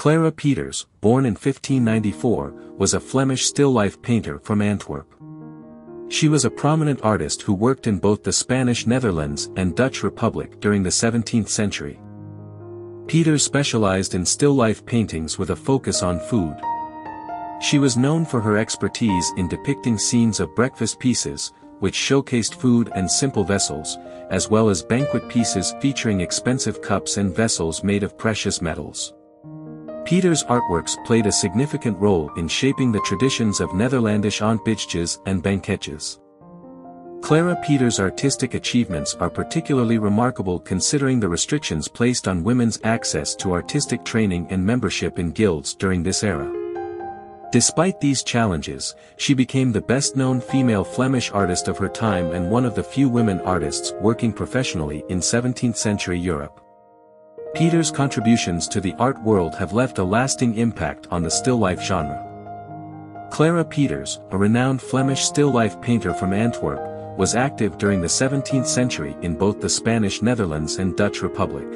Clara Peeters, born in 1594, was a Flemish still-life painter from Antwerp. She was a prominent artist who worked in both the Spanish Netherlands and Dutch Republic during the 17th century. Peeters specialized in still-life paintings with a focus on food. She was known for her expertise in depicting scenes of breakfast pieces, which showcased food and simple vessels, as well as banquet pieces featuring expensive cups and vessels made of precious metals. Peeters' artworks played a significant role in shaping the traditions of Netherlandish ontbijtjes and banketjes. Clara Peeters' artistic achievements are particularly remarkable considering the restrictions placed on women's access to artistic training and membership in guilds during this era. Despite these challenges, she became the best-known female Flemish artist of her time and one of the few women artists working professionally in 17th-century Europe. Peeters' contributions to the art world have left a lasting impact on the still-life genre. Clara Peeters, a renowned Flemish still-life painter from Antwerp, was active during the 17th century in both the Spanish Netherlands and Dutch Republic.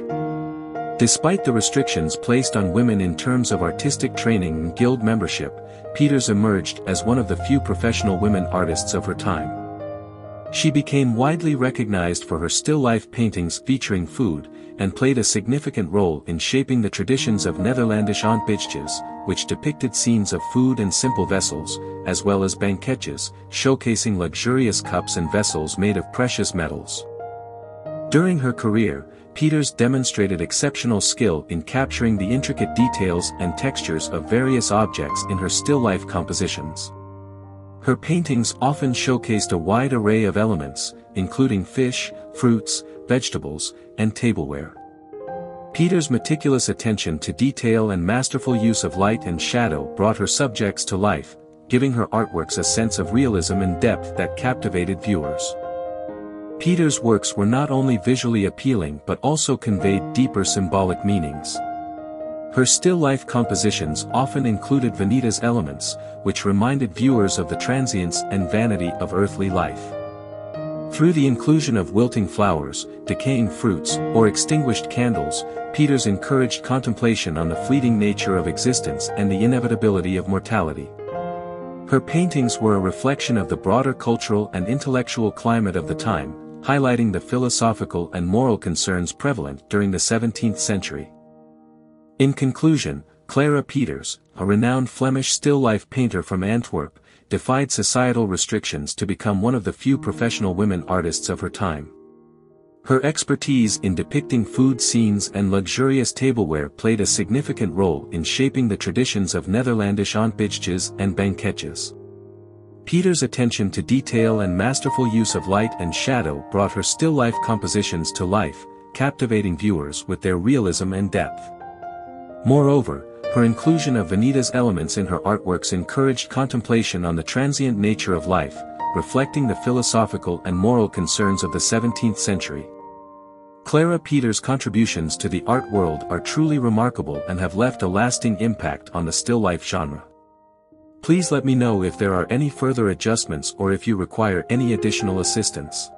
Despite the restrictions placed on women in terms of artistic training and guild membership, Peeters emerged as one of the few professional women artists of her time. She became widely recognized for her still-life paintings featuring food, and played a significant role in shaping the traditions of Netherlandish ontbijtjes, which depicted scenes of food and simple vessels, as well as banketjes, showcasing luxurious cups and vessels made of precious metals. During her career, Peeters demonstrated exceptional skill in capturing the intricate details and textures of various objects in her still-life compositions. Her paintings often showcased a wide array of elements, including fish, fruits, vegetables, and tableware. Peeters' meticulous attention to detail and masterful use of light and shadow brought her subjects to life, giving her artworks a sense of realism and depth that captivated viewers. Peeters' works were not only visually appealing but also conveyed deeper symbolic meanings. Her still-life compositions often included vanitas elements, which reminded viewers of the transience and vanity of earthly life. Through the inclusion of wilting flowers, decaying fruits, or extinguished candles, Peeters encouraged contemplation on the fleeting nature of existence and the inevitability of mortality. Her paintings were a reflection of the broader cultural and intellectual climate of the time, highlighting the philosophical and moral concerns prevalent during the 17th century. In conclusion, Clara Peeters, a renowned Flemish still-life painter from Antwerp, defied societal restrictions to become one of the few professional women artists of her time. Her expertise in depicting food scenes and luxurious tableware played a significant role in shaping the traditions of Netherlandish ontbijtjes and banketjes. Peeters' attention to detail and masterful use of light and shadow brought her still-life compositions to life, captivating viewers with their realism and depth. Moreover, her inclusion of Vanitas elements in her artworks encouraged contemplation on the transient nature of life, reflecting the philosophical and moral concerns of the 17th century. Clara Peeters' contributions to the art world are truly remarkable and have left a lasting impact on the still life genre. Please let me know if there are any further adjustments or if you require any additional assistance.